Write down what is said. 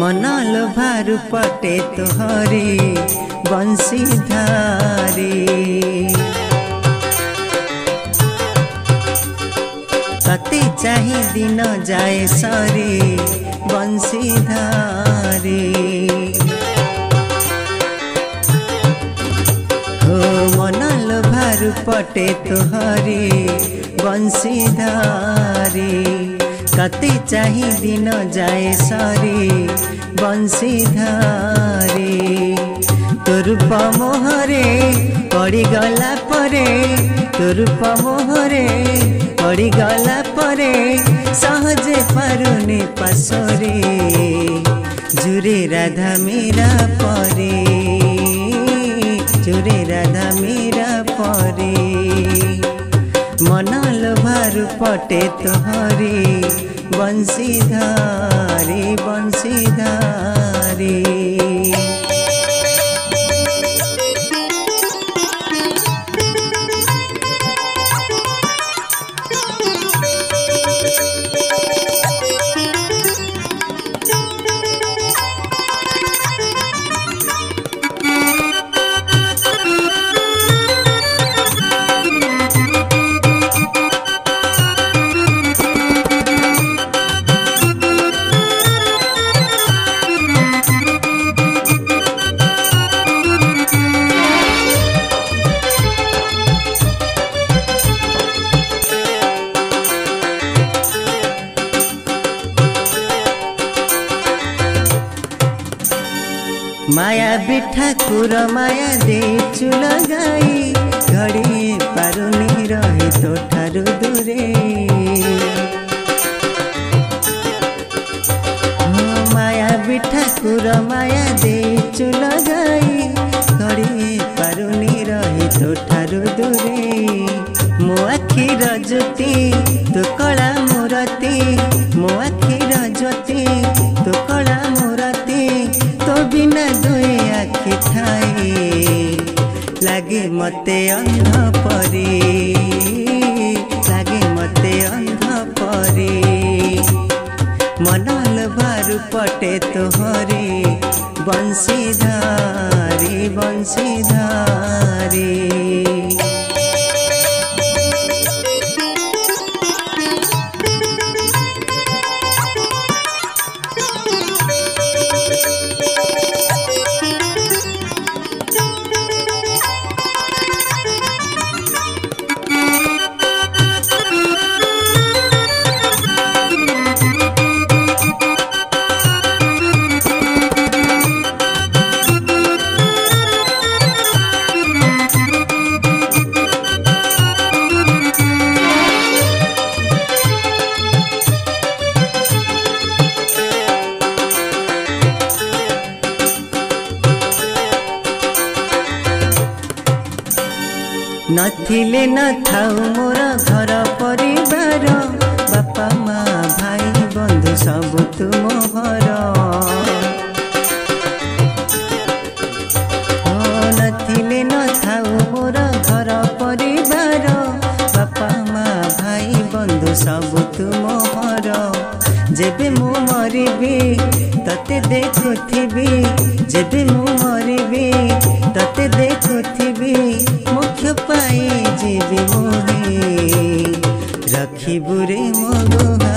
ମନ ଲୋଭାରୁ ପଟେ ତୋହରି ବଂଶୀଧାରି ତତେ ଚାହି ଦିନ ଯାଏ ସରି ବଂଶୀଧାରି ହୋ ମନ ଲୋଭାରୁ ପଟେ ତୋହରି ବଂଶୀଧାରି ତତେ ଚାହି ଦିନ ଯାଏ ସରି ବଂଶୀଧାରେ ତୁର୍ପ ମୋହରେ ପଡ଼ିଗଲା ପରେ ତୁର୍ପ ମୋହରେ ପଡ଼ିଗଲା ପରେ ସହଜେ ପାରୁନି ପାଶରେ ଜୁରେ ରାଧା ମୀରା ପରେ ଜୁରେ ରାଧା ମୀରା ପରେ पटे तोहरी बंसीधारी बंसीधारी। माया ठाकुर माया दे चुल गाई घडी पारुनी रहे तो ठारु दूरे हो माया ठाकुर माया दे चुल गाई घडी पारुनी रहे तो ठारु दूरे ମୋ ଆଖିର ଜ୍ୟୋତି ତୁ କଳା मते अन्ध परी लागे मते अन्ध परी। मनाल भारु पटे तोहरी बंसीधारी बंसीधारी। ବଂଶୀଧାରୀ ନଥିଲେ ନଥାଉ ମୋର ଘର ପରିବାର। ବାପା ମା ଭାଇ ବନ୍ଧୁ ସବୁ ତୁମର ନଥିଲେ ନଥାଉ ମୋର ଘର ପରିବାର। ବାପା ମା ଭାଇ ବନ୍ଧୁ ସବୁ ତୁମର ଯେବେ ମୁଁ ମରିବି ତତେ ଦେଖୁଥିବି। ଯେବେ ମୁଁ ମରିବି ତତେ ଦେଖୁଥିବି ମୁଖ୍ୟ ପାଇ ଯିବି ମୋহে ରଖିବୁ ରେ ମୋ